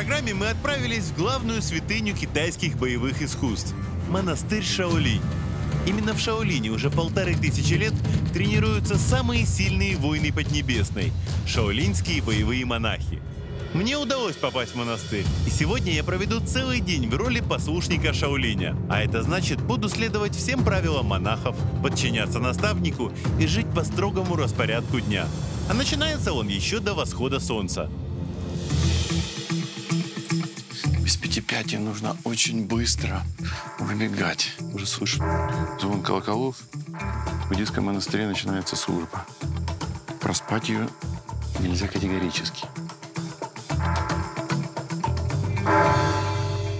программе мы отправились в главную святыню китайских боевых искусств – монастырь Шаолинь. Именно в Шаолине уже полторы тысячи лет тренируются самые сильные воины Поднебесной – шаолиньские боевые монахи. Мне удалось попасть в монастырь, и сегодня я проведу целый день в роли послушника Шаолиня. А это значит, буду следовать всем правилам монахов, подчиняться наставнику и жить по строгому распорядку дня. А начинается он еще до восхода солнца. Пяти пяти нужно очень быстро выбегать. Уже слышу звон колоколов. В буддийском монастыре начинается служба. Проспать ее нельзя категорически.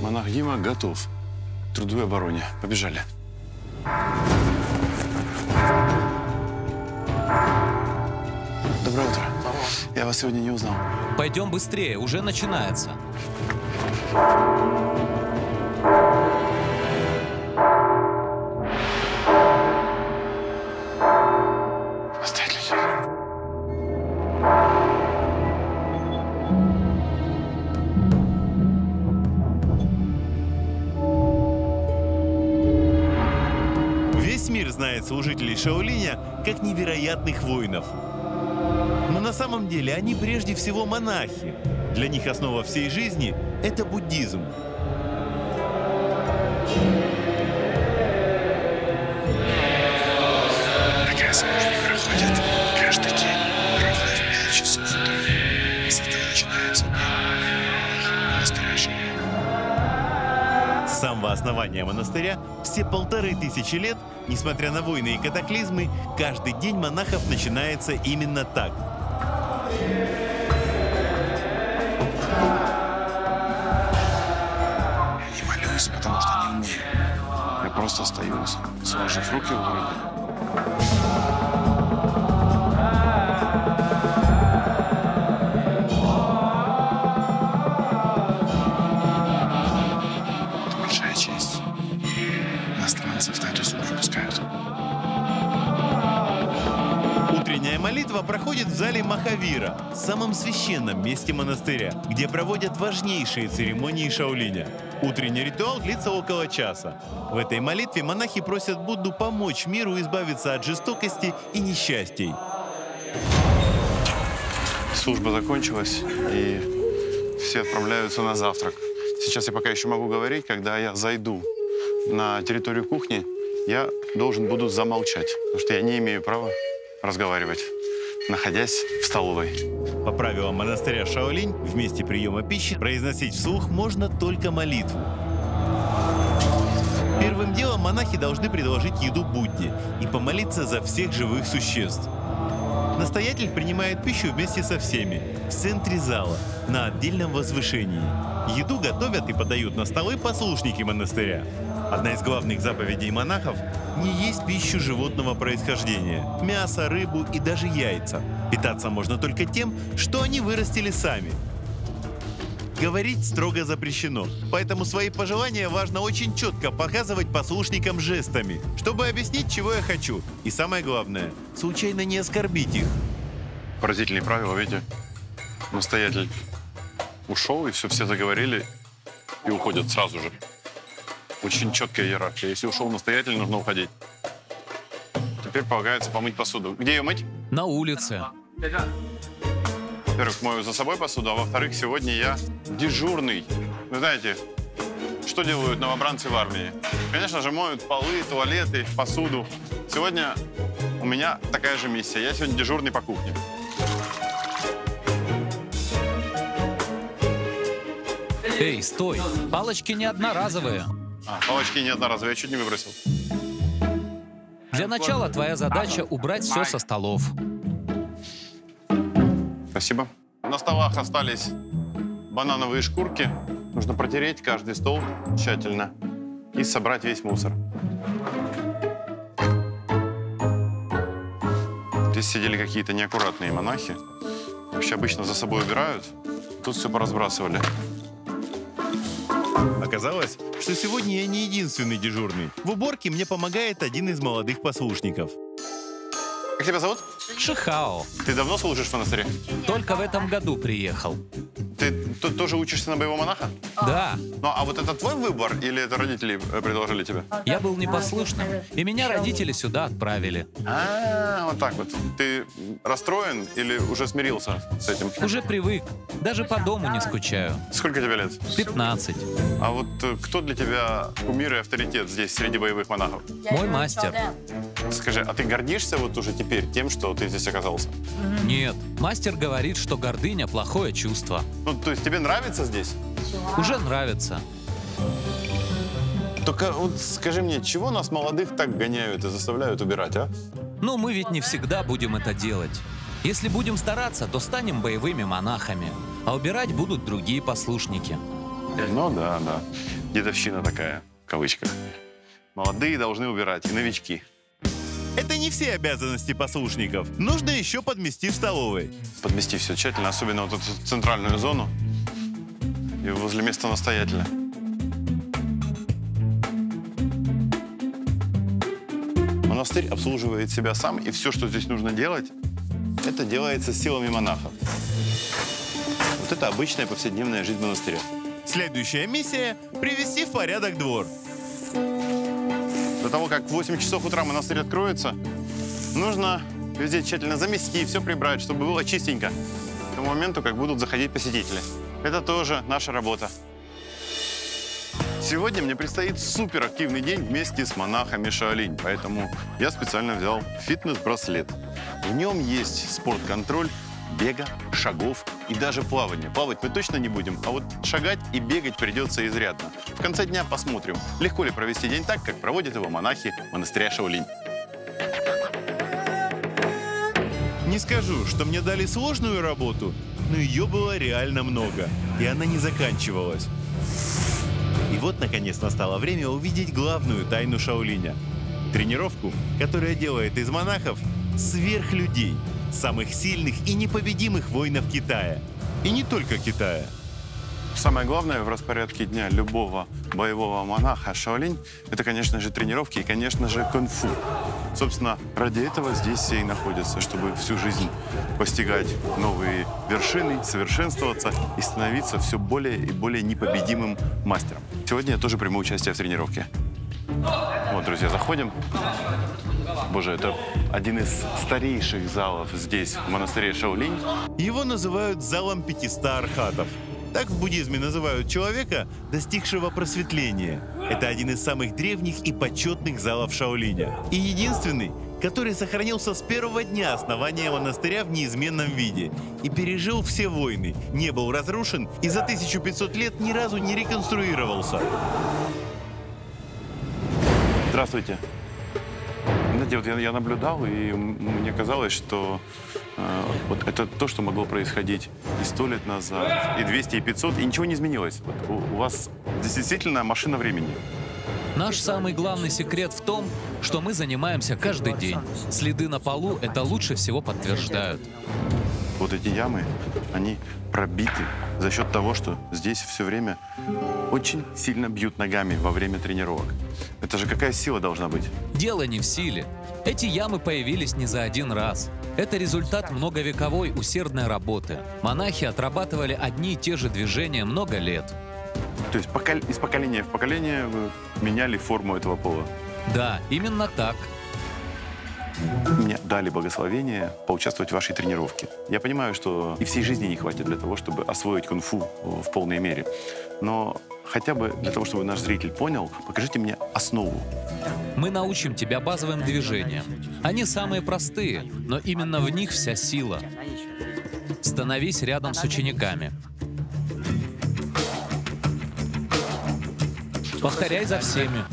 Монах Дима готов к трудовой обороне. Побежали. Доброе утро. Я вас сегодня не узнал. Пойдем быстрее, уже начинается. Знает служителей Шаолиня как невероятных воинов. Но на самом деле они прежде всего монахи. Для них основа всей жизни – это буддизм. Такая служба проходит каждый день ровно в 5 часов утра. С этого начинается день настоящий. С самого основания монастыря все полторы тысячи лет, несмотря на войны и катаклизмы, каждый день монахов начинается именно так. Я не молюсь, потому что не умею. Я просто остаюсь, сложив руки в груди. Проходит в зале Махавира, самом священном месте монастыря, где проводят важнейшие церемонии Шаолиня. Утренний ритуал длится около часа. В этой молитве монахи просят Будду помочь миру избавиться от жестокости и несчастий. Служба закончилась, и все отправляются на завтрак. Сейчас я пока еще могу говорить, когда я зайду на территорию кухни, я должен буду замолчать, потому что я не имею права разговаривать, находясь в столовой. По правилам монастыря Шаолинь, в месте приема пищи произносить вслух можно только молитву. Первым делом монахи должны предложить еду Будде и помолиться за всех живых существ. Настоятель принимает пищу вместе со всеми, в центре зала, на отдельном возвышении. Еду готовят и подают на столы послушники монастыря. Одна из главных заповедей монахов – не есть пищу животного происхождения – мясо, рыбу и даже яйца. Питаться можно только тем, что они вырастили сами. Говорить строго запрещено, поэтому свои пожелания важно очень четко показывать послушникам жестами, чтобы объяснить, чего я хочу. И самое главное – случайно не оскорбить их. Поразительные правила, видите? Настоятель ушел, и все, все заговорили и уходят сразу же. Очень четкая иерархия. Если ушел настоятель, нужно уходить. Теперь полагается помыть посуду. Где ее мыть? На улице. Во-первых, мою за собой посуду, а во-вторых, сегодня я дежурный. Вы знаете, что делают новобранцы в армии? Конечно же, моют полы, туалеты, посуду. Сегодня у меня такая же миссия. Я сегодня дежурный по кухне. Эй, стой! Палочки не одноразовые. А, палочки не одноразовые, я чуть не выбросил. Для начала твоя задача убрать все со столов. Спасибо. На столах остались банановые шкурки. Нужно протереть каждый стол тщательно и собрать весь мусор. Здесь сидели какие-то неаккуратные монахи. Вообще обычно за собой убирают. Тут все поразбрасывали. Оказалось, что сегодня я не единственный дежурный. В уборке мне помогает один из молодых послушников. Как тебя зовут? Шихао. Ты давно служишь в монастыре? Только в этом году приехал. Ты ты тоже учишься на боевого монаха? Да, Ну, а вот это твой выбор или это родители предложили тебе? я был непослушным, и меня родители сюда отправили. А, вот так вот. Ты расстроен или уже смирился с этим? Уже привык, даже по дому не скучаю. Сколько тебе лет? 15. А вот э, кто для тебя кумир и авторитет здесь среди боевых монахов? Мой мастер. Скажи, а ты гордишься вот уже теперь тем, что ты здесь оказался? Нет, мастер говорит, что гордыня – плохое чувство. Ну, то есть тебе нравится здесь? Уже нравится. Только вот скажи мне, чего нас молодых так гоняют и заставляют убирать, а? Но мы ведь не всегда будем это делать. Если будем стараться, то станем боевыми монахами, а убирать будут другие послушники. Ну да, да. Дедовщина такая, в кавычках. Молодые должны убирать, и новички. Это не все обязанности послушников. Нужно еще подмести в столовой. Подмести все тщательно, особенно вот эту центральную зону и возле места настоятеля. Монастырь обслуживает себя сам, и все, что здесь нужно делать, это делается силами монахов. Вот это обычная повседневная жизнь монастыря. Следующая миссия – привести в порядок двор. До того, как в 8 часов утра монастырь откроется, нужно везде тщательно замести, все прибрать, чтобы было чистенько к тому моменту, как будут заходить посетители. Это тоже наша работа. Сегодня мне предстоит суперактивный день вместе с монахами Шаолинь, поэтому я специально взял фитнес-браслет. В нем есть спортконтроль, бега, шагов и даже плавания. Плавать мы точно не будем, а вот шагать и бегать придется изрядно. В конце дня посмотрим, легко ли провести день так, как проводят его монахи монастыря Шаолинь. Не скажу, что мне дали сложную работу, но ее было реально много, и она не заканчивалась. И вот, наконец, настало время увидеть главную тайну Шаолиня. Тренировку, которая делает из монахов сверхлюдей, самых сильных и непобедимых воинов Китая. И не только Китая. Самое главное в распорядке дня любого боевого монаха Шаолинь – это, конечно же, тренировки и, конечно же, кунг-фу. Собственно, ради этого здесь все и находятся, чтобы всю жизнь постигать новые вершины, совершенствоваться и становиться все более и более непобедимым мастером. Сегодня я тоже приму участие в тренировке. Вот, друзья, заходим. Боже, это один из старейших залов здесь, в монастыре Шаолинь. Его называют залом 500 архатов. Так в буддизме называют человека, достигшего просветления. Это один из самых древних и почетных залов Шаолиня. И единственный, который сохранился с первого дня основания монастыря в неизменном виде и пережил все войны, не был разрушен и за 1500 лет ни разу не реконструировался. Здравствуйте. Знаете, вот я, я наблюдал, и мне казалось, что э, вот это то, что могло происходить и сто лет назад, и 200, и 500, и ничего не изменилось. Вот у, у вас действительно машина времени. Наш самый главный секрет в том, что мы занимаемся каждый день. Следы на полу это лучше всего подтверждают. Вот эти ямы, они пробиты за счет того, что здесь все время очень сильно бьют ногами во время тренировок. Это же какая сила должна быть? Дело не в силе. Эти ямы появились не за один раз. Это результат многовековой усердной работы. Монахи отрабатывали одни и те же движения много лет. То есть покол- из поколения в поколение меняли форму этого пола. Да, именно так. Мне дали благословение поучаствовать в вашей тренировке. Я понимаю, что и всей жизни не хватит для того, чтобы освоить кунг-фу в полной мере. Но хотя бы для того, чтобы наш зритель понял, покажите мне основу. Мы научим тебя базовым движениям. Они самые простые, но именно в них вся сила. Становись рядом с учениками. Повторяй за всеми.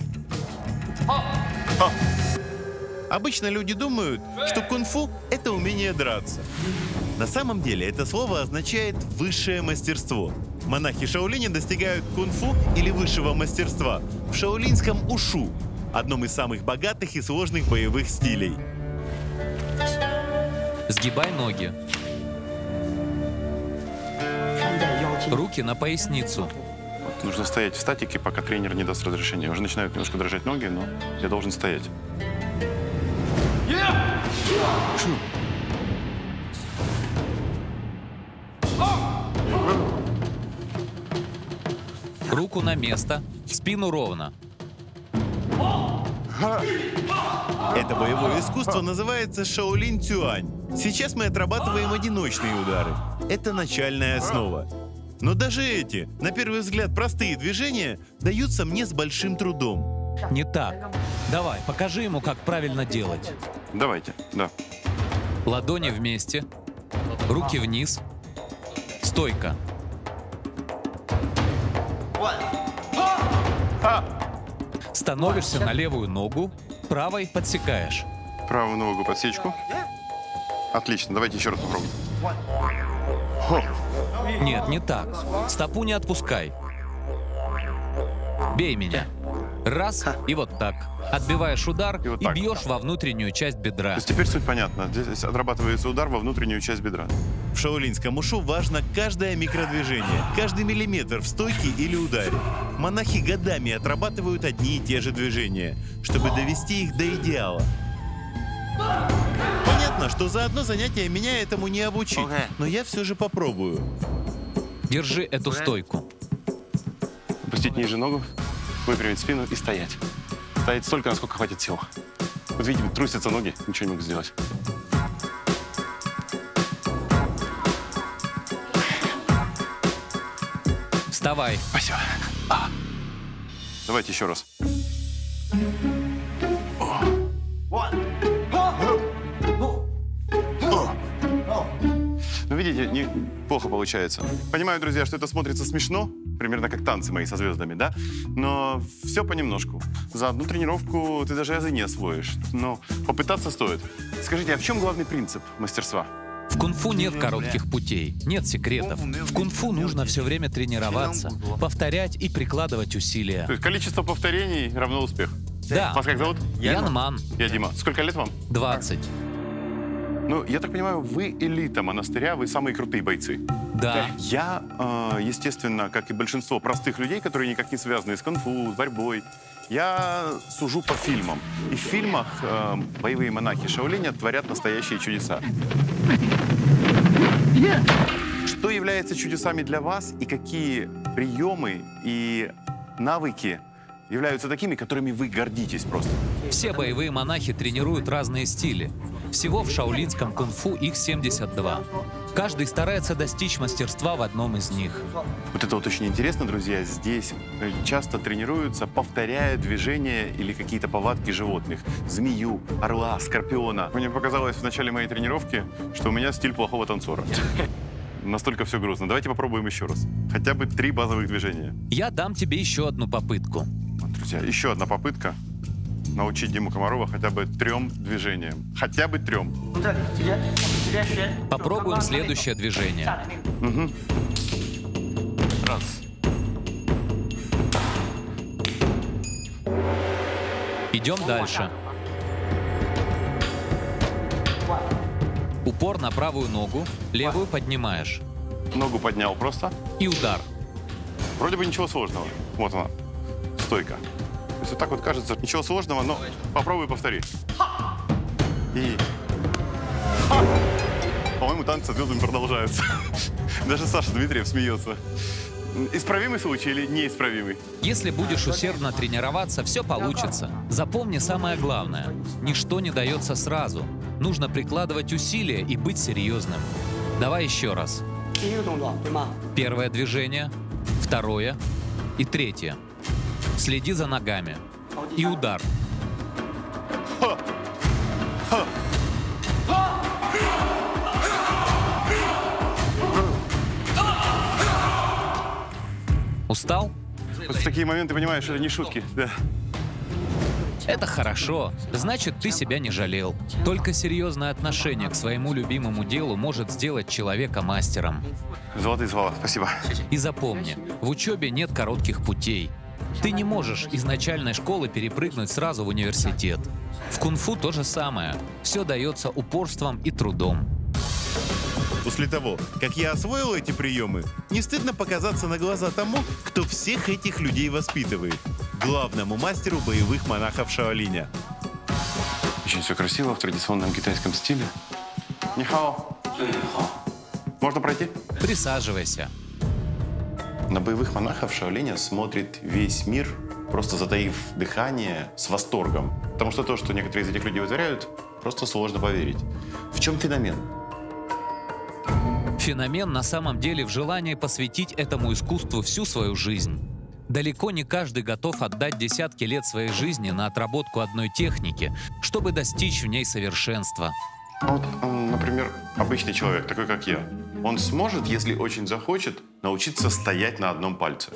Обычно люди думают, что кунг-фу – это умение драться. На самом деле это слово означает «высшее мастерство». Монахи Шаолиня достигают кунг-фу или высшего мастерства в шаолинском ушу, одном из самых богатых и сложных боевых стилей. Сгибай ноги. Руки на поясницу. Вот нужно стоять в статике, пока тренер не даст разрешения. Уже начинают немножко дрожать ноги, но я должен стоять. Руку на место, спину ровно. Это боевое искусство называется Шаолинь Цюань. Сейчас мы отрабатываем одиночные удары. Это начальная основа. Но даже эти, на первый взгляд, простые движения даются мне с большим трудом. Не так. Давай, покажи ему, как правильно делать. Давайте, да. Ладони вместе, руки вниз, стойка. Становишься на левую ногу, правой подсекаешь. Правую ногу подсечку. Отлично, давайте еще раз попробуем. Хо. Нет, не так. Стопу не отпускай. Бей меня. Раз, и вот так. Отбиваешь удар И вот и бьешь во внутреннюю часть То бедра. есть теперь суть понятна. Здесь отрабатывается удар во внутреннюю часть бедра. В шаолиньском ушу важно каждое микродвижение, каждый миллиметр в стойке или ударе. Монахи годами отрабатывают одни и те же движения, чтобы довести их до идеала. Понятно, что за одно занятие меня этому не обучить, но я все же попробую. Держи эту стойку. Опустить ниже ногу, выпрямить спину и стоять. Стоять столько, насколько хватит сил. Вот видите, трусятся ноги, ничего не могу сделать. Вставай. Спасибо. А. Давайте еще раз. Ну, видите, не, плохо получается. Понимаю, друзья, что это смотрится смешно, примерно как танцы мои со звездами, да? Но все понемножку. За одну тренировку ты даже азы не освоишь. Но попытаться стоит. Скажите, а в чем главный принцип мастерства? В кунг-фу нет коротких путей, нет секретов. В кунг-фу нужно все время тренироваться, повторять и прикладывать То усилия. есть количество повторений равно успех. Да, Вас как зовут? Ян Ман, Я Дима. Сколько лет вам? 20. Ну, я так понимаю, вы элита монастыря, вы самые крутые бойцы. Да, Я, э, естественно, как и большинство простых людей, которые никак не связаны с кунг-фу, с борьбой, я сужу по фильмам. И в фильмах э, боевые монахи Шаолиня творят настоящие чудеса. Что является чудесами для вас и какие приемы и навыки являются такими, которыми вы гордитесь просто? все боевые монахи тренируют разные стили. Всего в шаолинском кунг-фу их 72. Каждый старается достичь мастерства в одном из них. Вот это вот очень интересно, друзья. Здесь э, часто тренируются, повторяя движения или какие-то повадки животных. Змею, орла, скорпиона. Мне показалось в начале моей тренировки, что у меня стиль плохого танцора. Настолько все грустно. Давайте попробуем еще раз. Хотя бы три базовых движения. Я дам тебе еще одну попытку. Друзья, еще одна попытка научить Диму Комарова хотя бы трем движениям. Хотя бы трем. Попробуем следующее движение. Раз. Идем дальше. Упор на правую ногу, левую поднимаешь. Ногу поднял просто. И удар. Вроде бы ничего сложного. Вот она, стойка есть вот так вот кажется, ничего сложного, но попробуй повтори. И... По-моему, танцы с звездами продолжаются. Даже Саша Дмитриев смеется. Исправимый случай или неисправимый? Если будешь усердно тренироваться, все получится. Запомни самое главное. Ничто не дается сразу. Нужно прикладывать усилия и быть серьезным. Давай еще раз. Первое движение, второе и третье. Следи за ногами. И удар. Устал? Вот в такие моменты понимаешь, что это не шутки. Да. Это хорошо. Значит, ты себя не жалел. Только серьезное отношение к своему любимому делу может сделать человека мастером. Золотые слова, спасибо. И запомни, в учебе нет коротких путей. Ты не можешь из начальной школы перепрыгнуть сразу в университет. В кунг-фу то же самое. Все дается упорством и трудом. После того, как я освоил эти приемы, не стыдно показаться на глаза тому, кто всех этих людей воспитывает. Главному мастеру боевых монахов Шаолиня. Очень все красиво, в традиционном китайском стиле. Нихао. Можно пройти? Присаживайся. На боевых монахов Шаолиня смотрит весь мир, просто затаив дыхание с восторгом. Потому что то, что некоторые из этих людей вытворяют, просто сложно поверить. В чем феномен? Феномен на самом деле в желании посвятить этому искусству всю свою жизнь. Далеко не каждый готов отдать десятки лет своей жизни на отработку одной техники, чтобы достичь в ней совершенства. Ну Вот, например, обычный человек, такой как я, он сможет, если очень захочет, научиться стоять на одном пальце.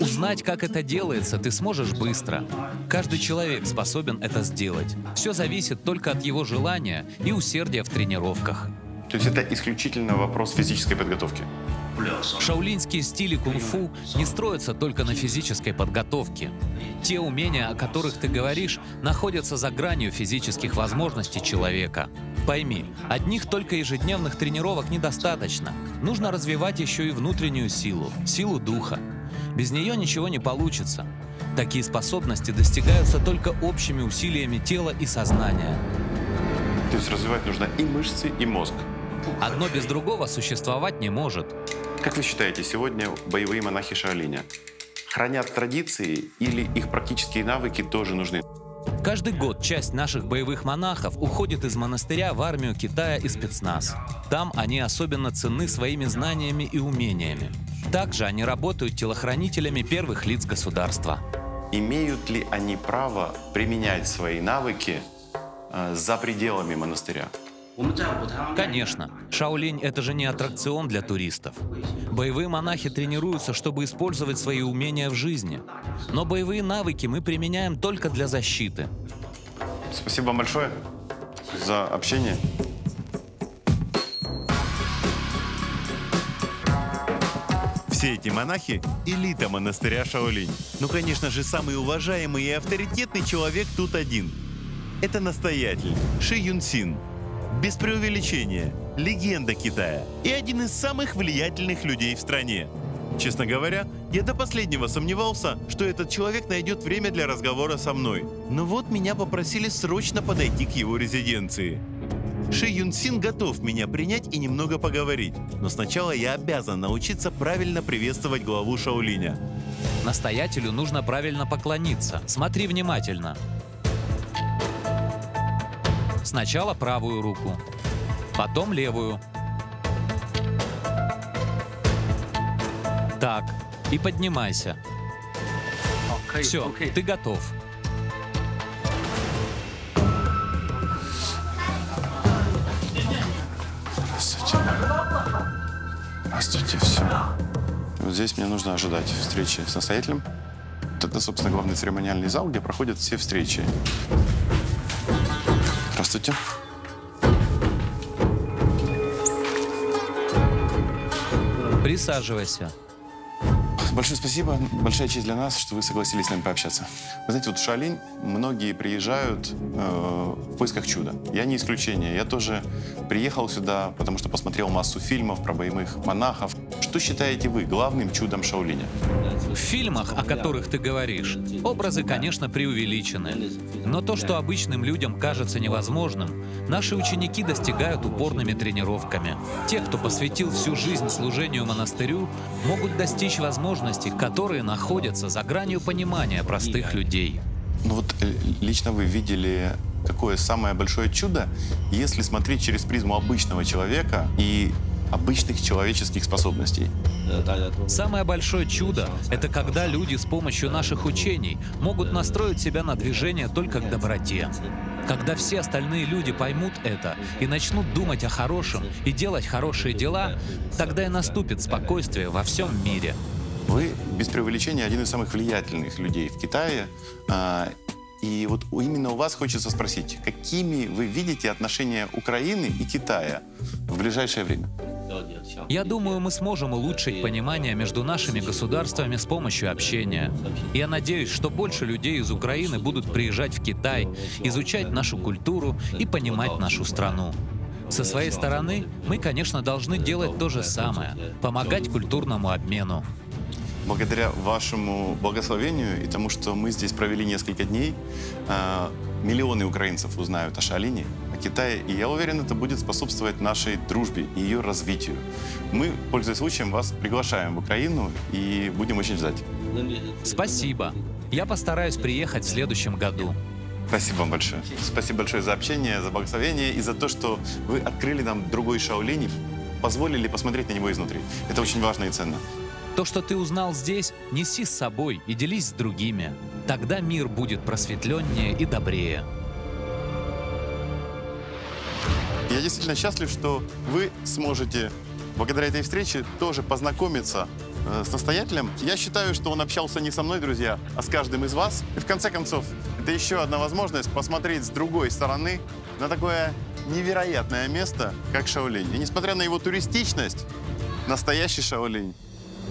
Узнать, как это делается, ты сможешь быстро. Каждый человек способен это сделать. Все зависит только от его желания и усердия в тренировках. То есть это исключительно вопрос физической подготовки. Шаулинские стили кунг-фу не строятся только на физической подготовке. Те умения, о которых ты говоришь, находятся за гранью физических возможностей человека. Пойми, одних только ежедневных тренировок недостаточно. Нужно развивать еще и внутреннюю силу, силу духа. Без нее ничего не получится. Такие способности достигаются только общими усилиями тела и сознания. То есть развивать нужно и мышцы, и мозг. Одно без другого существовать не может. Как вы считаете, сегодня боевые монахи Шаолиня хранят традиции или их практические навыки тоже нужны? Каждый год часть наших боевых монахов уходит из монастыря в армию Китая и спецназ. Там они особенно ценны своими знаниями и умениями. Также они работают телохранителями первых лиц государства. Имеют ли они право применять свои навыки э, за пределами монастыря? Конечно, Шаолинь — это же не аттракцион для туристов. Боевые монахи тренируются, чтобы использовать свои умения в жизни. Но боевые навыки мы применяем только для защиты. Спасибо вам большое за общение. Все эти монахи – элита монастыря Шаолинь. Ну, конечно же, самый уважаемый и авторитетный человек тут один. Это настоятель Ши Юн Син. Без преувеличения, легенда Китая и один из самых влиятельных людей в стране. Честно говоря, я до последнего сомневался, что этот человек найдет время для разговора со мной. Но вот меня попросили срочно подойти к его резиденции. Ши Юн Син готов меня принять и немного поговорить, но сначала я обязан научиться правильно приветствовать главу Шаолиня. Настоятелю нужно правильно поклониться. Смотри внимательно. Сначала правую руку, потом левую. Так, и поднимайся. Все, ты готов. Здравствуйте. Здравствуйте, все. Вот здесь мне нужно ожидать встречи с настоятелем. Это, собственно, главный церемониальный зал, где проходят все встречи. Здравствуйте. Присаживайся. Большое спасибо. Большая честь для нас, что вы согласились с нами пообщаться. Вы знаете, вот в Шалинь многие приезжают э, в поисках чуда. Я не исключение. Я тоже приехал сюда, потому что посмотрел массу фильмов про боевых монахов. Что считаете вы главным чудом Шаолиня? В фильмах, о которых ты говоришь, образы, конечно, преувеличены. Но то, что обычным людям кажется невозможным, наши ученики достигают упорными тренировками. Те, кто посвятил всю жизнь служению монастырю, могут достичь возможностей, которые находятся за гранью понимания простых людей. Ну вот э, лично вы видели какое самое большое чудо, если смотреть через призму обычного человека и обычных человеческих способностей. Самое большое чудо — это когда люди с помощью наших учений могут настроить себя на движение только к доброте. Когда все остальные люди поймут это и начнут думать о хорошем и делать хорошие дела, тогда и наступит спокойствие во всем мире. Вы, без преувеличения, один из самых влиятельных людей в Китае. И вот именно у вас хочется спросить, какими вы видите отношения Украины и Китая в ближайшее время? Я думаю, мы сможем улучшить понимание между нашими государствами с помощью общения. Я надеюсь, что больше людей из Украины будут приезжать в Китай, изучать нашу культуру и понимать нашу страну. Со своей стороны, мы, конечно, должны делать то же самое, помогать культурному обмену. Благодаря вашему благословению и тому, что мы здесь провели несколько дней, а, миллионы украинцев узнают о Шалине, о Китае, и я уверен, это будет способствовать нашей дружбе и ее развитию. Мы, пользуясь случаем, вас приглашаем в Украину и будем очень ждать. Спасибо. Я постараюсь приехать в следующем году. Спасибо вам большое. Спасибо большое за общение, за благословение и за то, что вы открыли нам другой Шаолинь позволили посмотреть на него изнутри. Это очень важно и ценно. То, что ты узнал здесь, неси с собой и делись с другими. Тогда мир будет просветленнее и добрее. Я действительно счастлив, что вы сможете благодаря этой встрече тоже познакомиться э, с настоятелем. Я считаю, что он общался не со мной, друзья, а с каждым из вас. И в конце концов, это еще одна возможность посмотреть с другой стороны на такое невероятное место, как Шаолинь. И несмотря на его туристичность, настоящий Шаолинь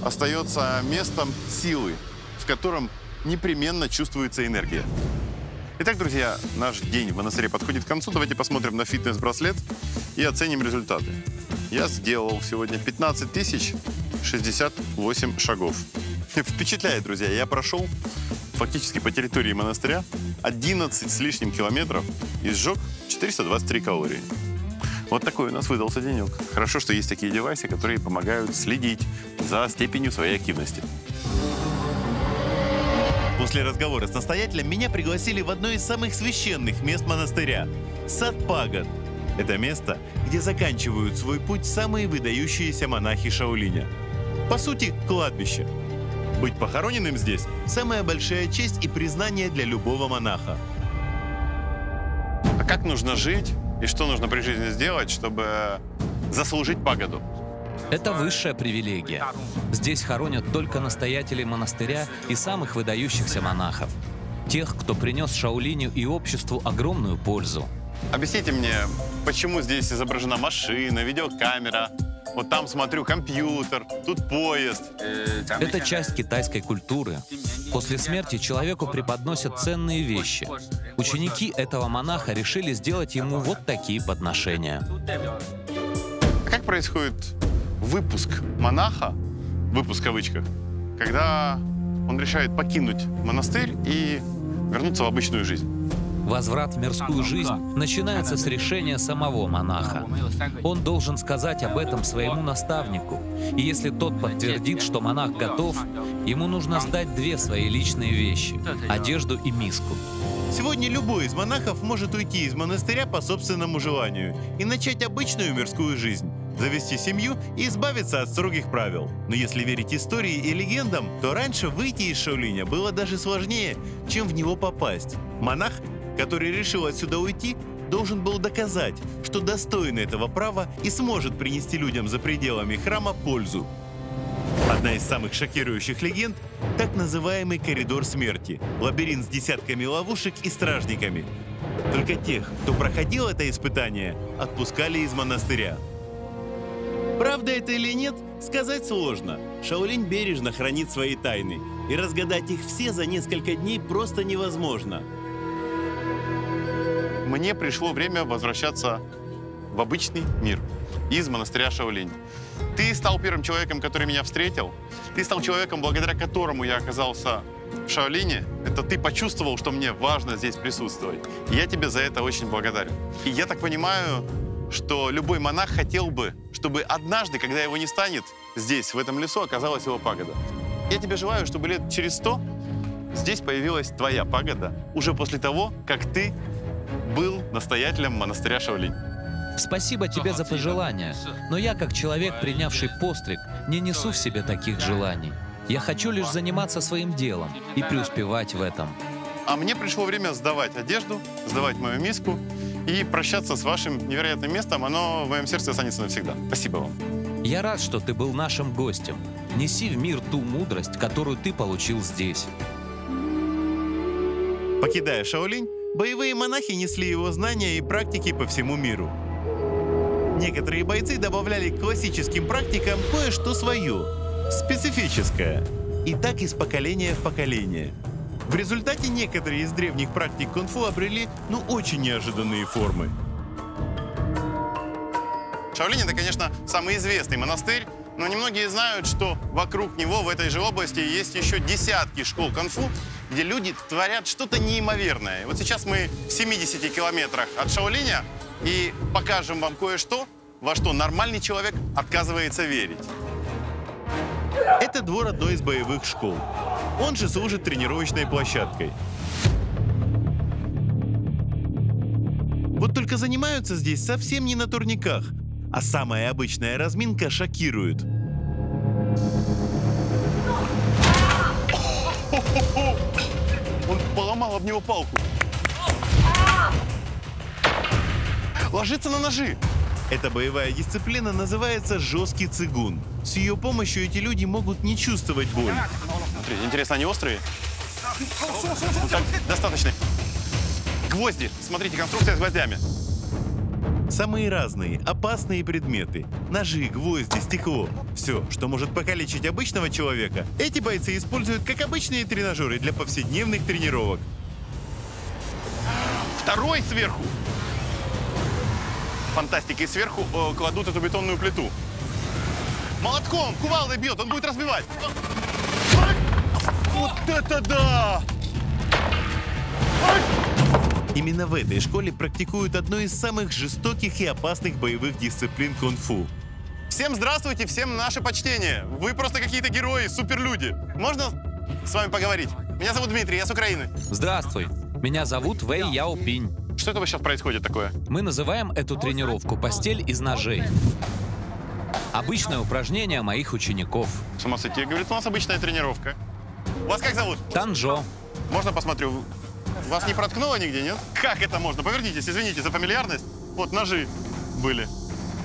остается местом силы, в котором непременно чувствуется энергия. Итак, друзья, наш день в монастыре подходит к концу. Давайте посмотрим на фитнес-браслет и оценим результаты. Я сделал сегодня 15 тысяч 68 шагов. Впечатляет, друзья. Я прошел фактически по территории монастыря 11 с лишним километров и сжег 423 калории. Вот такой у нас выдался денек. Хорошо, что есть такие девайсы, которые помогают следить за степенью своей активности. После разговора с настоятелем меня пригласили в одно из самых священных мест монастыря – Сад Пагод. Это место, где заканчивают свой путь самые выдающиеся монахи Шаолиня. По сути, кладбище. Быть похороненным здесь – самая большая честь и признание для любого монаха. А как нужно жить и что нужно при жизни сделать, чтобы заслужить пагоду? Это высшая привилегия. Здесь хоронят только настоятелей монастыря и самых выдающихся монахов. Тех, кто принес Шаолиню и обществу огромную пользу. Объясните мне, почему здесь изображена машина, видеокамера? Вот там смотрю компьютер, тут поезд. Это часть китайской культуры. После смерти человеку преподносят ценные вещи. Ученики этого монаха решили сделать ему вот такие подношения. А как происходит выпуск монаха, выпуск в кавычках, когда он решает покинуть монастырь и вернуться в обычную жизнь? Возврат в мирскую жизнь начинается с решения самого монаха. Он должен сказать об этом своему наставнику. И если тот подтвердит, что монах готов, ему нужно сдать две свои личные вещи – одежду и миску. Сегодня любой из монахов может уйти из монастыря по собственному желанию и начать обычную мирскую жизнь завести семью и избавиться от строгих правил. Но если верить истории и легендам, то раньше выйти из Шаолиня было даже сложнее, чем в него попасть. Монах, который решил отсюда уйти, должен был доказать, что достоин этого права и сможет принести людям за пределами храма пользу. Одна из самых шокирующих легенд – так называемый коридор смерти, лабиринт с десятками ловушек и стражниками. Только тех, кто проходил это испытание, отпускали из монастыря. Правда это или нет, сказать сложно. Шаолинь бережно хранит свои тайны, и разгадать их все за несколько дней просто невозможно. Мне пришло время возвращаться в обычный мир из монастыря Шаолинь. Ты стал первым человеком, который меня встретил. Ты стал человеком, благодаря которому я оказался в Шаолине. Это ты почувствовал, что мне важно здесь присутствовать. И я тебе за это очень благодарен. И я так понимаю, что любой монах хотел бы, чтобы однажды, когда его не станет, здесь, в этом лесу, оказалась его пагода. Я тебе желаю, чтобы лет через сто здесь появилась твоя пагода, уже после того, как ты был настоятелем монастыря Шаолинь. Спасибо тебе за пожелания, но я, как человек, принявший постриг, не несу в себе таких желаний. Я хочу лишь заниматься своим делом и преуспевать в этом. А мне пришло время сдавать одежду, сдавать мою миску и прощаться с вашим невероятным местом. Оно в моем сердце останется навсегда. Спасибо вам. Я рад, что ты был нашим гостем. Неси в мир ту мудрость, которую ты получил здесь. Покидая Шаолинь, боевые монахи несли его знания и практики по всему миру. Некоторые бойцы добавляли к классическим практикам кое-что свое, специфическое. И так из поколения в поколение. В результате некоторые из древних практик кунг-фу обрели, ну, очень неожиданные формы. Шаолинь — это, конечно, самый известный монастырь, но немногие знают, что вокруг него, в этой же области, есть еще десятки школ кунг-фу, где люди творят что-то неимоверное. Вот сейчас мы в 70 километрах от Шаолиня и покажем вам кое-что, во что нормальный человек отказывается верить. Это двор одной из боевых школ. Он же служит тренировочной площадкой. Вот только занимаются здесь совсем не на турниках, а самая обычная разминка шокирует. Поломал об него палку. Ложится на ножи. Эта боевая дисциплина называется жесткий цигун. С ее помощью эти люди могут не чувствовать боль. Смотри, интересно, они острые? Ну, так, достаточно. Гвозди. Смотрите, конструкция с гвоздями. Самые разные, опасные предметы. Ножи, гвозди, стекло. Все, что может покалечить обычного человека, эти бойцы используют как обычные тренажеры для повседневных тренировок. Второй сверху. Фантастика. И сверху э, кладут эту бетонную плиту. Молотком, кувалдой бьет, он будет разбивать. Вот это да! Именно в этой школе практикуют одну из самых жестоких и опасных боевых дисциплин кунг-фу. Всем здравствуйте, всем наше почтение. Вы просто какие-то герои, суперлюди. Можно с вами поговорить? Меня зовут Дмитрий, я с Украины. Здравствуй, меня зовут Вэй Яо Пинь. Что это сейчас происходит такое? Мы называем эту тренировку «Постель из ножей». Обычное упражнение моих учеников. С ума сойти. Говорит, у нас обычная тренировка. Вас как зовут? Танжо. Можно посмотрю? Вас не проткнуло нигде, нет? Как это можно? Повернитесь, извините за фамильярность. Вот ножи были.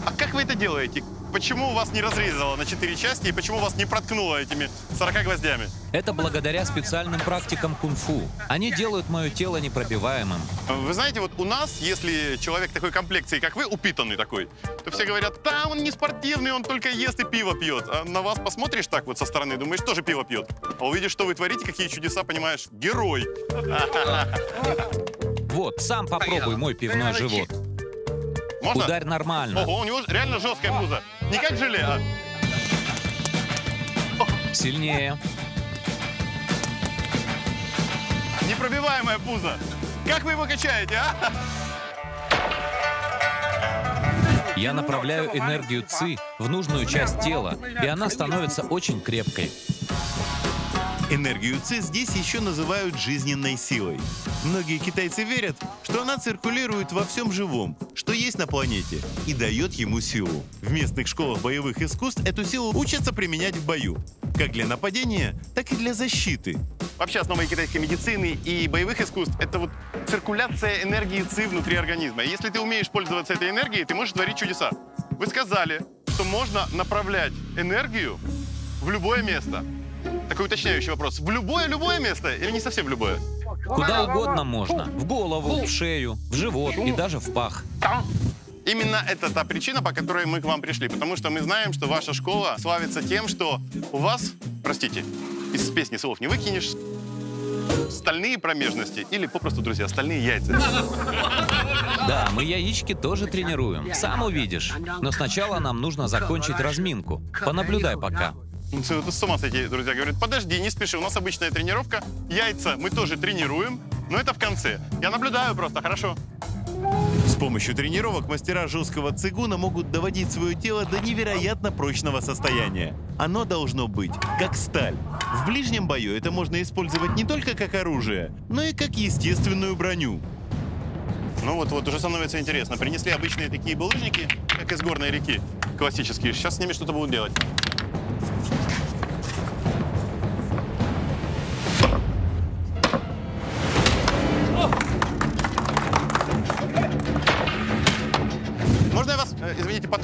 А как вы это делаете? Почему вас не разрезало на четыре части и почему вас не проткнуло этими 40 гвоздями? Это благодаря специальным практикам кунг-фу. Они делают мое тело непробиваемым. Вы знаете, вот у нас, если человек такой комплекции, как вы, упитанный такой, то все говорят, да, он не спортивный, он только ест и пиво пьет. А на вас посмотришь так вот со стороны, думаешь, тоже пиво пьет. А увидишь, что вы творите, какие чудеса, понимаешь, герой. Вот, сам попробуй мой пивной живот. Можно? Ударь нормально. Ого, у него реально жесткая пузо. Не как желе, а... Сильнее. Непробиваемое пузо. Как вы его качаете, а? Я направляю энергию ЦИ в нужную часть тела, и она становится очень крепкой. Энергию Ци здесь еще называют жизненной силой. Многие китайцы верят, что она циркулирует во всем живом, что есть на планете, и дает ему силу. В местных школах боевых искусств эту силу учатся применять в бою, как для нападения, так и для защиты. Вообще основа китайской медицины и боевых искусств — это вот циркуляция энергии ЦИ внутри организма. И Если ты умеешь пользоваться этой энергией, ты можешь творить чудеса. Вы сказали, что можно направлять энергию в любое место. Такой уточняющий вопрос. В любое-любое место или не совсем любое? Куда угодно можно. В голову, в шею, в живот и даже в пах. Именно это та причина, по которой мы к вам пришли. Потому что мы знаем, что ваша школа славится тем, что у вас, простите, из песни слов не выкинешь, стальные промежности или попросту, друзья, стальные яйца. Да, мы яички тоже тренируем. Сам увидишь. Но сначала нам нужно закончить разминку. Понаблюдай пока. Ну, ты с ума сойти, друзья. Говорят, подожди, не спеши, у нас обычная тренировка. Яйца мы тоже тренируем, но это в конце. Я наблюдаю просто, хорошо? С помощью тренировок мастера жесткого цигуна могут доводить свое тело до невероятно прочного состояния. Оно должно быть как сталь. В ближнем бою это можно использовать не только как оружие, но и как естественную броню. Ну вот, вот уже становится интересно. Принесли обычные такие булыжники, как из горной реки, классические. Сейчас с ними что-то будут делать.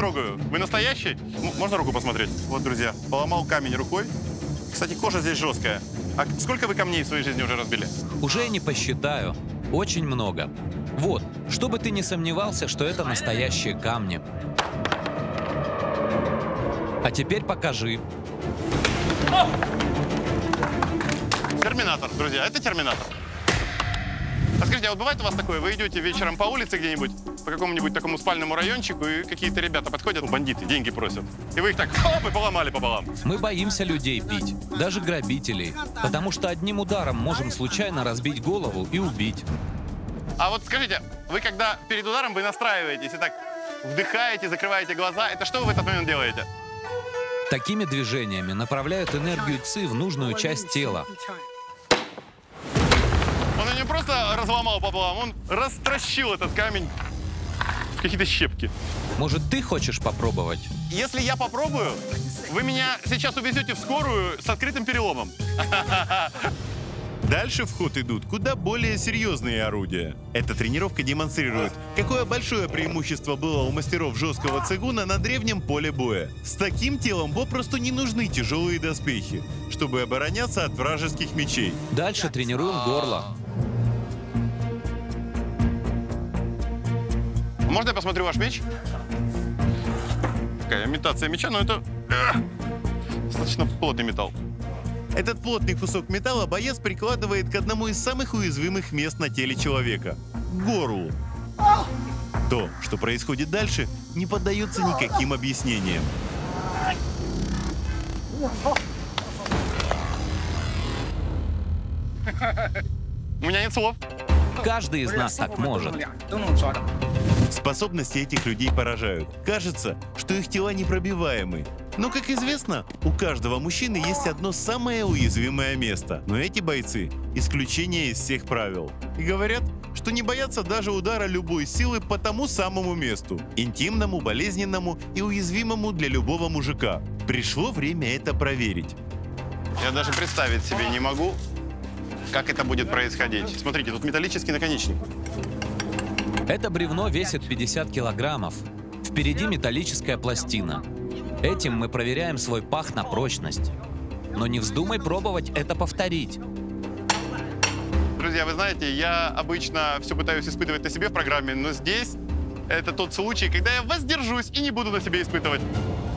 Потрогаю? Вы настоящий? М- можно руку посмотреть? Вот, друзья, поломал камень рукой. Кстати, кожа здесь жесткая. А сколько вы камней в своей жизни уже разбили? Уже не посчитаю. Очень много. Вот, чтобы ты не сомневался, что это настоящие камни. А теперь покажи. Терминатор, друзья, это терминатор. А скажите, а вот бывает у вас такое, вы идете вечером по улице где-нибудь, по какому-нибудь такому спальному райончику, и какие-то ребята подходят, ну, бандиты, деньги просят. И вы их так хоп, и поломали пополам. Мы боимся людей бить, даже грабителей, потому что одним ударом можем случайно разбить голову и убить. А вот скажите, вы когда перед ударом вы настраиваетесь и так вдыхаете, закрываете глаза, это что вы в этот момент делаете? Такими движениями направляют энергию ЦИ в нужную часть тела. Он ее не просто разломал пополам, он растращил этот камень в какие-то щепки. Может, ты хочешь попробовать? Если я попробую, вы меня сейчас увезете в скорую с открытым переломом. Дальше в ход идут куда более серьезные орудия. Эта тренировка демонстрирует, какое большое преимущество было у мастеров жесткого цигуна на древнем поле боя. С таким телом попросту не нужны тяжелые доспехи, чтобы обороняться от вражеских мечей. Дальше тренируем горло. Можно я посмотрю ваш меч? Такая имитация меча, но это э, достаточно плотный металл. Этот плотный кусок металла боец прикладывает к одному из самых уязвимых мест на теле человека – горлу. То, что происходит дальше, не поддается никаким объяснениям. У меня нет слов. Каждый из нас так может. Способности этих людей поражают. Кажется, что их тела непробиваемы. Но, как известно, у каждого мужчины есть одно самое уязвимое место. Но эти бойцы – исключение из всех правил. И говорят, что не боятся даже удара любой силы по тому самому месту. Интимному, болезненному и уязвимому для любого мужика. Пришло время это проверить. Я даже представить себе не могу, как это будет происходить. Смотрите, тут металлический наконечник. Это бревно весит 50 килограммов. Впереди металлическая пластина. Этим мы проверяем свой пах на прочность. Но не вздумай пробовать это повторить. Друзья, вы знаете, я обычно все пытаюсь испытывать на себе в программе, но здесь это тот случай, когда я воздержусь и не буду на себе испытывать.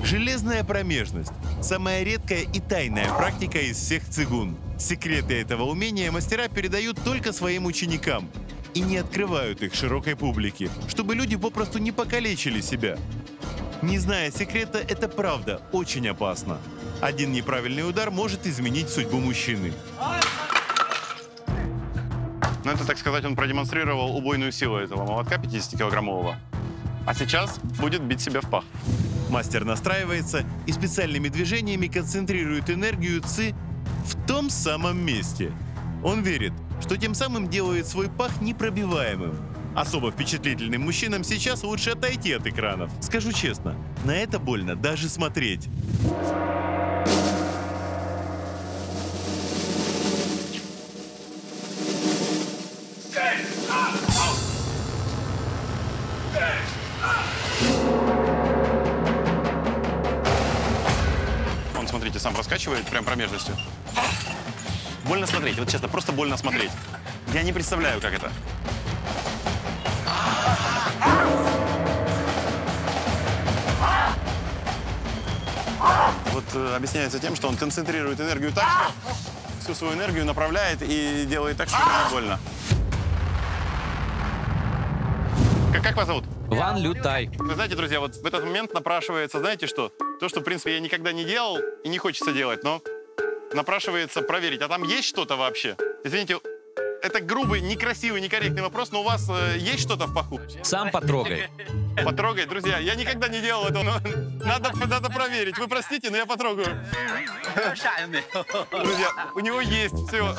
Железная промежность – самая редкая и тайная практика из всех цигун. Секреты этого умения мастера передают только своим ученикам и не открывают их широкой публике, чтобы люди попросту не покалечили себя. Не зная секрета, это правда очень опасно. Один неправильный удар может изменить судьбу мужчины. Ну, это, так сказать, он продемонстрировал убойную силу этого молотка 50-килограммового. А сейчас будет бить себя в пах. Мастер настраивается и специальными движениями концентрирует энергию ЦИ в том самом месте. Он верит, что тем самым делает свой пах непробиваемым. Особо впечатлительным мужчинам сейчас лучше отойти от экранов. Скажу честно, на это больно даже смотреть. Смотрите, сам раскачивает прям промежностью. Больно смотреть, вот честно, просто больно смотреть. Я не представляю, как это. Вот э, объясняется тем, что он концентрирует энергию так, что всю свою энергию направляет и делает так, что больно. Как, как вас зовут? Ван Лютай. Вы знаете, друзья, вот в этот момент напрашивается, знаете что? То, что, в принципе, я никогда не делал и не хочется делать, но напрашивается проверить, а там есть что-то вообще? Извините, это грубый, некрасивый, некорректный вопрос, но у вас э, есть что-то в паху? Сам потрогай. Потрогать, друзья, я никогда не делал этого, но надо, надо проверить. Вы простите, но я потрогаю. Друзья, у него есть все.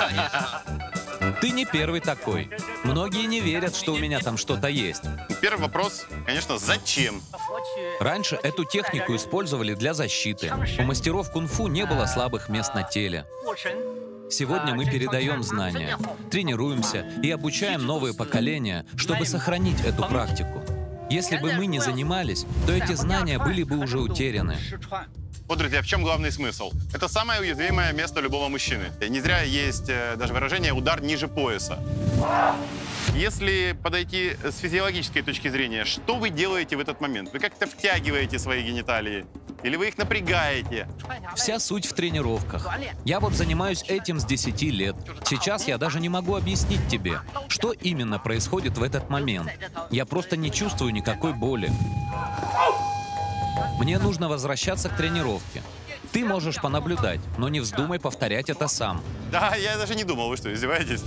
Ты не первый такой. Многие не верят, что у меня там что-то есть. Первый вопрос, конечно, зачем? Раньше эту технику использовали для защиты. У мастеров кунг-фу не было слабых мест на теле. Сегодня мы передаем знания, тренируемся и обучаем новые поколения, чтобы сохранить эту практику. Если бы мы не занимались, то эти знания были бы уже утеряны. Вот, друзья, в чем главный смысл? Это самое уязвимое место любого мужчины. Не зря есть э, даже выражение «удар ниже пояса». Если подойти с физиологической точки зрения, что вы делаете в этот момент? Вы как-то втягиваете свои гениталии? Или вы их напрягаете? Вся суть в тренировках. Я вот занимаюсь этим с 10 лет. Сейчас я даже не могу объяснить тебе, что именно происходит в этот момент. Я просто не чувствую никакой боли. Мне нужно возвращаться к тренировке. Ты можешь понаблюдать, но не вздумай повторять это сам. Да, я даже не думал, вы что, издеваетесь?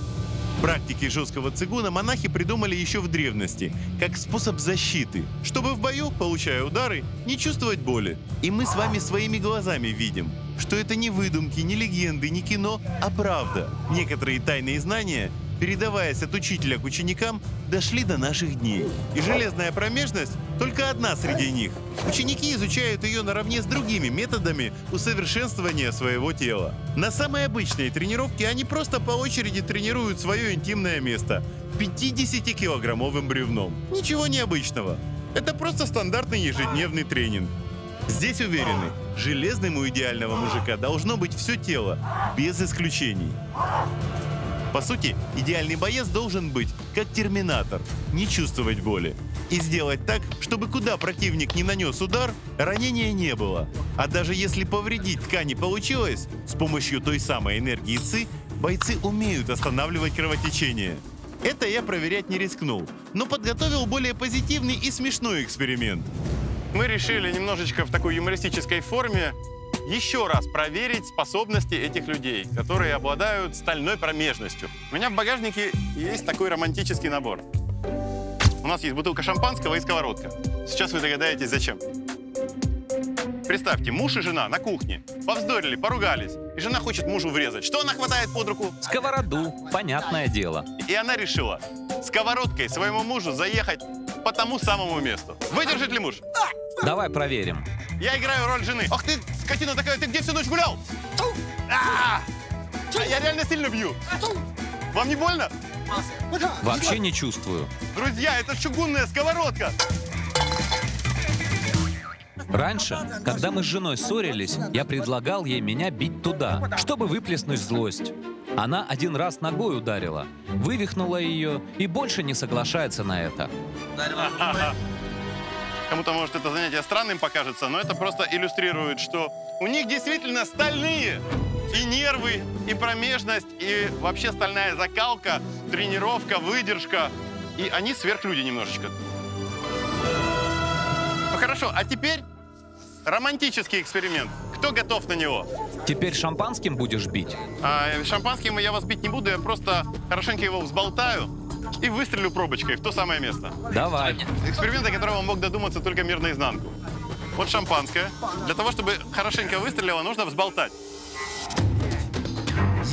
Практики жесткого цигуна монахи придумали еще в древности, как способ защиты, чтобы в бою, получая удары, не чувствовать боли. И мы с вами своими глазами видим, что это не выдумки, не легенды, не кино, а правда. Некоторые тайные знания передаваясь от учителя к ученикам, дошли до наших дней. И железная промежность только одна среди них. Ученики изучают ее наравне с другими методами усовершенствования своего тела. На самой обычной тренировке они просто по очереди тренируют свое интимное место 50-килограммовым бревном. Ничего необычного. Это просто стандартный ежедневный тренинг. Здесь уверены, железным у идеального мужика должно быть все тело, без исключений. По сути, идеальный боец должен быть как терминатор, не чувствовать боли. И сделать так, чтобы куда противник не нанес удар, ранения не было. А даже если повредить ткани получилось, с помощью той самой энергии ЦИ бойцы умеют останавливать кровотечение. Это я проверять не рискнул, но подготовил более позитивный и смешной эксперимент. Мы решили немножечко в такой юмористической форме еще раз проверить способности этих людей, которые обладают стальной промежностью. У меня в багажнике есть такой романтический набор. У нас есть бутылка шампанского и сковородка. Сейчас вы догадаетесь, зачем. Представьте, муж и жена на кухне. Повздорили, поругались. И жена хочет мужу врезать. Что она хватает под руку? Сковороду, понятное дело. И она решила сковородкой своему мужу заехать по тому самому месту. Выдержит ли муж? Давай проверим. Я играю роль жены. Ах ты, скотина такая, ты где всю ночь гулял? А! А Я реально сильно бью. Вам не больно? Вообще не чувствую. Друзья, это чугунная сковородка. Раньше, когда мы с женой ссорились, я предлагал ей меня бить туда, чтобы выплеснуть злость. Она один раз ногой ударила, вывихнула ее и больше не соглашается на это. Кому-то, может, это занятие странным покажется, но это просто иллюстрирует, что у них действительно стальные и нервы, и промежность, и вообще стальная закалка, тренировка, выдержка. И они сверхлюди немножечко. Ну хорошо, а теперь романтический эксперимент. Кто готов на него? Теперь шампанским будешь бить? А, шампанским я вас бить не буду, я просто хорошенько его взболтаю и выстрелю пробочкой в то самое место. Давай. Эксперимент, о котором мог додуматься только мир наизнанку. Вот шампанское. Для того, чтобы хорошенько выстрелило, нужно взболтать.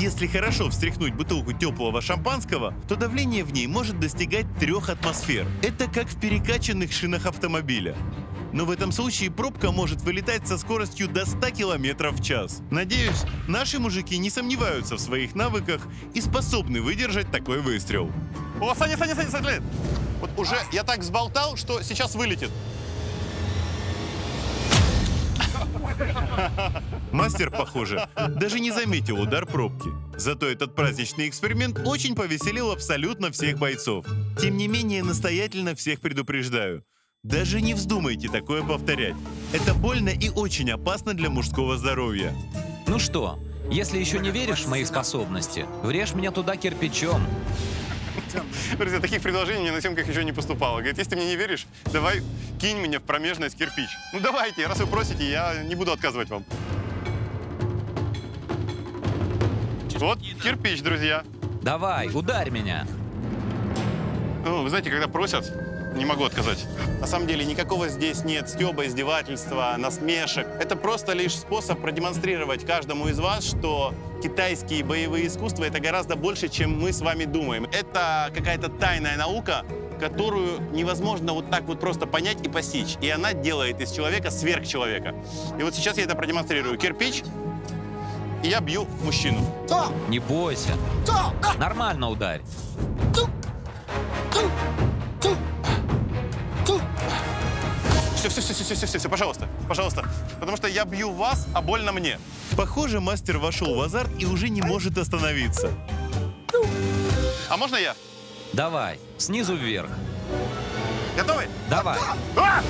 Если хорошо встряхнуть бутылку теплого шампанского, то давление в ней может достигать трех атмосфер. Это как в перекачанных шинах автомобиля. Но в этом случае пробка может вылетать со скоростью до 100 км в час. Надеюсь, наши мужики не сомневаются в своих навыках и способны выдержать такой выстрел. О, Саня, Саня, Саня, Саня! Вот уже я так взболтал, что сейчас вылетит. Мастер, похоже, даже не заметил удар пробки. Зато этот праздничный эксперимент очень повеселил абсолютно всех бойцов. Тем не менее, настоятельно всех предупреждаю. Даже не вздумайте такое повторять. Это больно и очень опасно для мужского здоровья. Ну что, если еще не веришь в мои способности, врежь меня туда кирпичом. Друзья, таких предложений мне на съемках еще не поступало. Говорит, если ты мне не веришь, давай кинь меня в промежность кирпич. Ну давайте, раз вы просите, я не буду отказывать вам. Вот кирпич, друзья. Давай, ударь меня. Ну, вы знаете, когда просят, не могу отказать. На самом деле никакого здесь нет стеба, издевательства, насмешек. Это просто лишь способ продемонстрировать каждому из вас, что китайские боевые искусства — это гораздо больше, чем мы с вами думаем. Это какая-то тайная наука, которую невозможно вот так вот просто понять и постичь. И она делает из человека сверхчеловека. И вот сейчас я это продемонстрирую. Кирпич, и я бью мужчину. Не бойся. Нормально ударь. Все, все, все, все, все, все, все, пожалуйста, пожалуйста. Потому что я бью вас, а больно мне. Похоже, мастер вошел в азарт и уже не может остановиться. А можно я? Давай, снизу вверх. Готовы? Давай. А!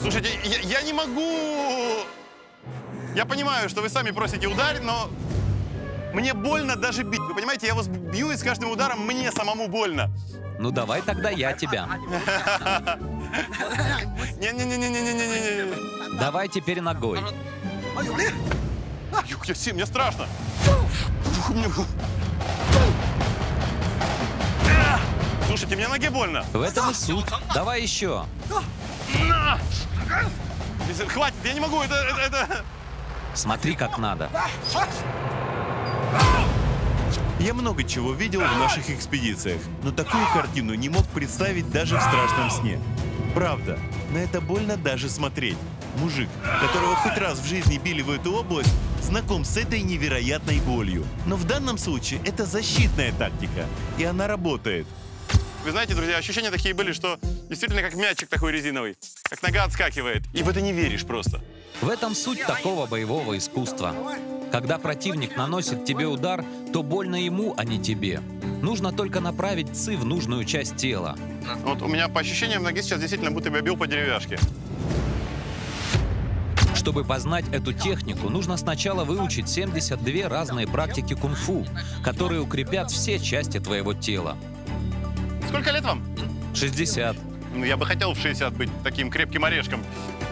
Слушайте, я, я не могу... Я понимаю, что вы сами просите ударить, но мне больно даже бить. Вы понимаете, я вас бью, и с каждым ударом мне самому больно. Ну давай тогда я тебя. Не-не-не-не-не-не-не-не. Давай теперь ногой. Юх, я си- мне страшно. Слушайте, мне ноге больно. В этом и суть. Давай еще. Хватит, я не могу, это... это, это- Смотри, как надо. Я много чего видел в наших экспедициях, но такую картину не мог представить даже в страшном сне. Правда, на это больно даже смотреть. Мужик, которого хоть раз в жизни били в эту область, знаком с этой невероятной болью. Но в данном случае это защитная тактика, и она работает. Вы знаете, друзья, ощущения такие были, что действительно как мячик такой резиновый. Как нога отскакивает. И в это не веришь просто. В этом суть такого боевого искусства. Когда противник наносит тебе удар, то больно ему, а не тебе. Нужно только направить ци в нужную часть тела. Вот у меня по ощущениям ноги сейчас действительно будто бы я бил по деревяшке. Чтобы познать эту технику, нужно сначала выучить 72 разные практики кунг-фу, которые укрепят все части твоего тела. Сколько лет вам? 60. Ну, я бы хотел в 60 быть таким крепким орешком.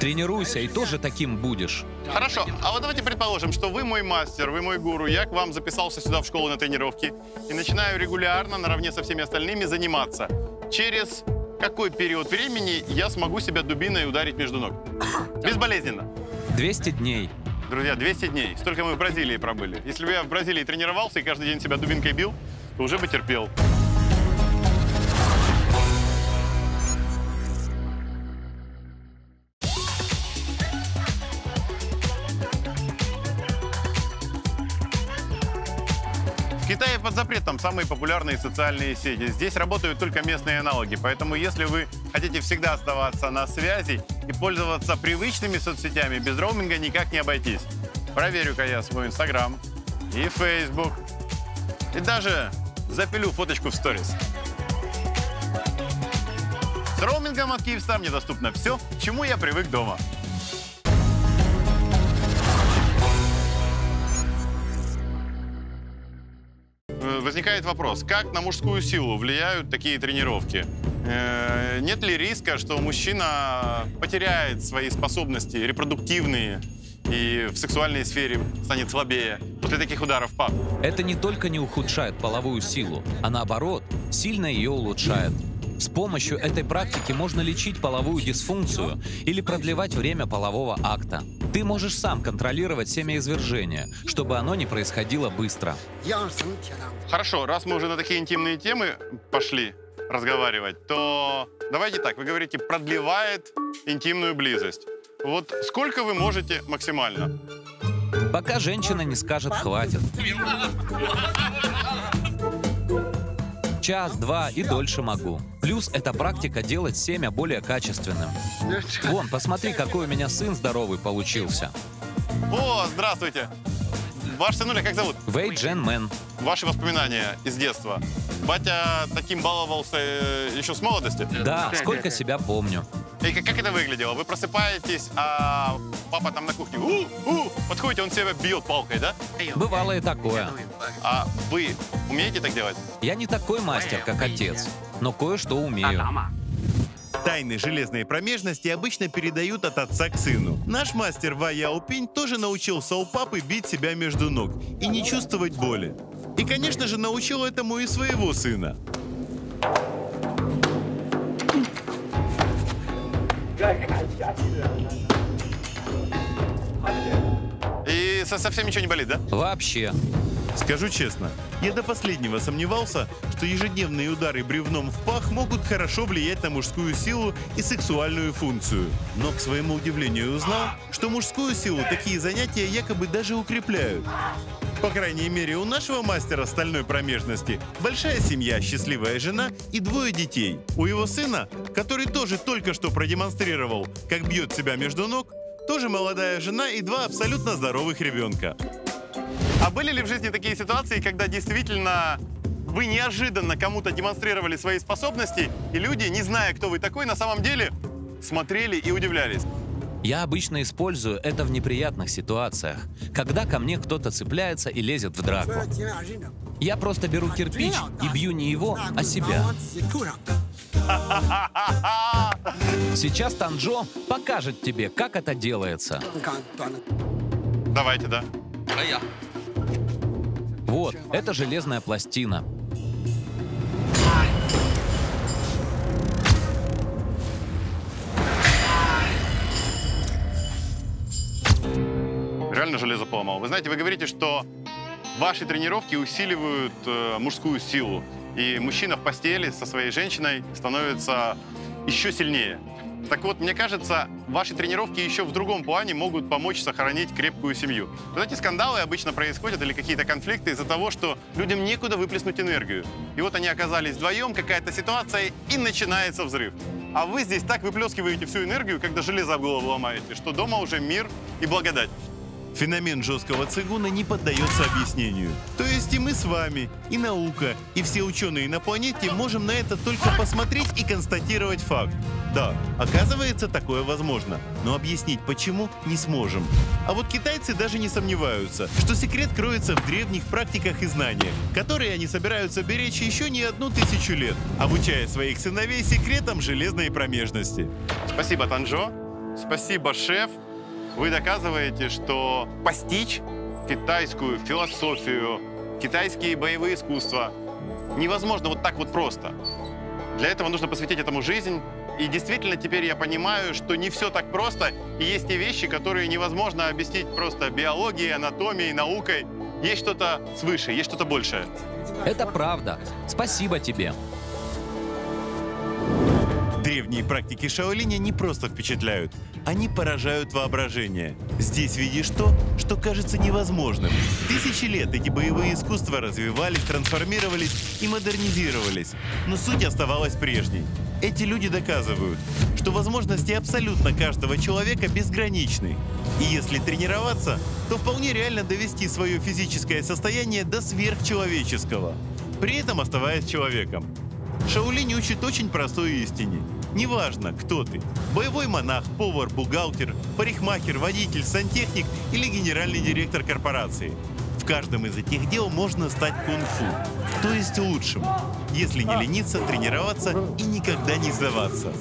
Тренируйся, и тоже таким будешь. Хорошо, а вот давайте предположим, что вы мой мастер, вы мой гуру, я к вам записался сюда в школу на тренировки и начинаю регулярно, наравне со всеми остальными, заниматься. Через какой период времени я смогу себя дубиной ударить между ног? Безболезненно. 200 дней. Друзья, 200 дней. Столько мы в Бразилии пробыли. Если бы я в Бразилии тренировался и каждый день себя дубинкой бил, то уже бы терпел. Запретом самые популярные социальные сети. Здесь работают только местные аналоги, поэтому если вы хотите всегда оставаться на связи и пользоваться привычными соцсетями, без роуминга никак не обойтись. Проверю-ка я свой Инстаграм и Фейсбук. И даже запилю фоточку в сторис. С роумингом от Киевстар мне доступно все, чему я привык дома. Возникает вопрос, как на мужскую силу влияют такие тренировки? Э, Нет ли риска, что мужчина потеряет свои способности репродуктивные и в сексуальной сфере станет слабее после таких ударов пап? Это не только не ухудшает половую силу, а наоборот, сильно ее улучшает. С помощью этой практики можно лечить половую дисфункцию или продлевать время полового акта. Ты можешь сам контролировать семяизвержение, чтобы оно не происходило быстро. Хорошо, раз мы уже на такие интимные темы пошли разговаривать, то давайте так, вы говорите, продлевает интимную близость. Вот сколько вы можете максимально? Пока женщина не скажет «хватит». Час, два и дольше могу. Плюс эта практика делает семя более качественным. Вон, посмотри, какой у меня сын здоровый получился. О, здравствуйте! Ваш сынуля как зовут? Вэй Джен Мэн. Ваши воспоминания из детства. Батя таким баловался э, еще с молодости? Да, сколько себя помню. И как, как это выглядело? Вы просыпаетесь, а папа там на кухне у, у, подходите, он себя бьет палкой, да? Бывало и такое. А вы умеете так делать? Я не такой мастер, как отец, но кое-что умею. Тайны железной промежности обычно передают от отца к сыну. Наш мастер Ва Яопинь тоже научился у папы бить себя между ног и не чувствовать боли. И, конечно же, научил этому и своего сына. И со- совсем ничего не болит, да? Вообще. Скажу честно, я до последнего сомневался, что ежедневные удары бревном в пах могут хорошо влиять на мужскую силу и сексуальную функцию. Но, к своему удивлению, узнал, что мужскую силу такие занятия якобы даже укрепляют. По крайней мере, у нашего мастера стальной промежности большая семья, счастливая жена и двое детей. У его сына, который тоже только что продемонстрировал, как бьет себя между ног, тоже молодая жена и два абсолютно здоровых ребенка. А были ли в жизни такие ситуации, когда действительно вы неожиданно кому-то демонстрировали свои способности, и люди, не зная, кто вы такой, на самом деле смотрели и удивлялись. Я обычно использую это в неприятных ситуациях, когда ко мне кто-то цепляется и лезет в драку. Я просто беру кирпич и бью не его, а себя. Сейчас Танжо покажет тебе, как это делается. Давайте, да. Вот, это железная пластина. Реально железо поломал. Вы знаете, вы говорите, что ваши тренировки усиливают э, мужскую силу. И мужчина в постели со своей женщиной становится еще сильнее. Так вот, мне кажется, ваши тренировки еще в другом плане могут помочь сохранить крепкую семью. Вы знаете, скандалы обычно происходят или какие-то конфликты из-за того, что людям некуда выплеснуть энергию. И вот они оказались вдвоем, какая-то ситуация, и начинается взрыв. А вы здесь так выплескиваете всю энергию, когда железо в голову ломаете, что дома уже мир и благодать. Феномен жесткого цигуна не поддается объяснению. То есть и мы с вами, и наука, и все ученые на планете можем на это только посмотреть и констатировать факт. Да, оказывается, такое возможно, но объяснить почему не сможем. А вот китайцы даже не сомневаются, что секрет кроется в древних практиках и знаниях, которые они собираются беречь еще не одну тысячу лет, обучая своих сыновей секретам железной промежности. Спасибо, Танжо. Спасибо, шеф. Вы доказываете, что постичь китайскую философию, китайские боевые искусства невозможно вот так вот просто. Для этого нужно посвятить этому жизнь. И действительно, теперь я понимаю, что не все так просто. И есть те вещи, которые невозможно объяснить просто биологией, анатомией, наукой. Есть что-то свыше, есть что-то большее. Это правда. Спасибо тебе. Древние практики Шаолиня не просто впечатляют, они поражают воображение. Здесь видишь то, что кажется невозможным. Тысячи лет эти боевые искусства развивались, трансформировались и модернизировались, но суть оставалась прежней. Эти люди доказывают, что возможности абсолютно каждого человека безграничны. И если тренироваться, то вполне реально довести свое физическое состояние до сверхчеловеческого, при этом оставаясь человеком. Шаолинь учит очень простой истине. Неважно, кто ты – боевой монах, повар, бухгалтер, парикмахер, водитель, сантехник или генеральный директор корпорации. В каждом из этих дел можно стать кунг-фу, то есть лучшим, если не лениться, тренироваться и никогда не сдаваться.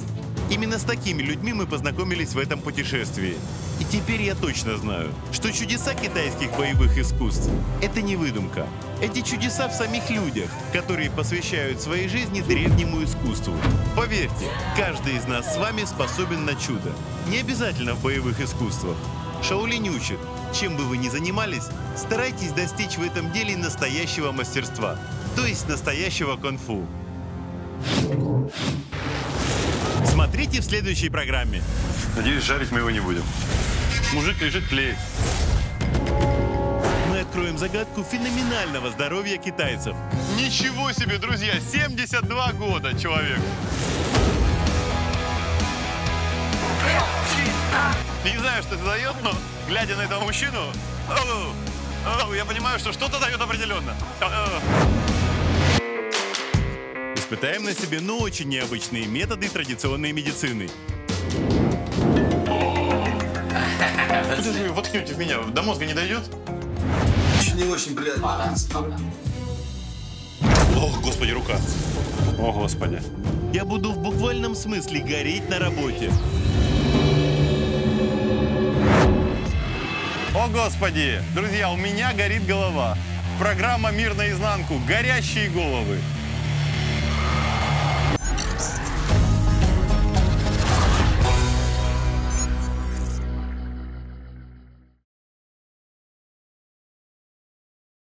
Именно с такими людьми мы познакомились в этом путешествии. И теперь я точно знаю, что чудеса китайских боевых искусств – это не выдумка. Эти чудеса в самих людях, которые посвящают своей жизни древнему искусству. Поверьте, каждый из нас с вами способен на чудо. Не обязательно в боевых искусствах. Шаолинь учит, чем бы вы ни занимались, старайтесь достичь в этом деле настоящего мастерства, то есть настоящего кунг-фу. Смотрите в следующей программе. Надеюсь, жарить мы его не будем. Мужик лежит, тлеет. Мы откроем загадку феноменального здоровья китайцев. Ничего себе, друзья! 72 года человек! Не знаю, что это дает, но глядя на этого мужчину, я понимаю, что что-то дает определенно. Испытаем на себе, но очень необычные методы традиционной медицины. Куда же вы воткнете в меня? До мозга не дойдет? Не очень приятно. Ох, господи, рука. О, господи. Я буду в буквальном смысле гореть на работе. О, господи! Друзья, у меня горит голова. Программа «Мир наизнанку». Горящие головы.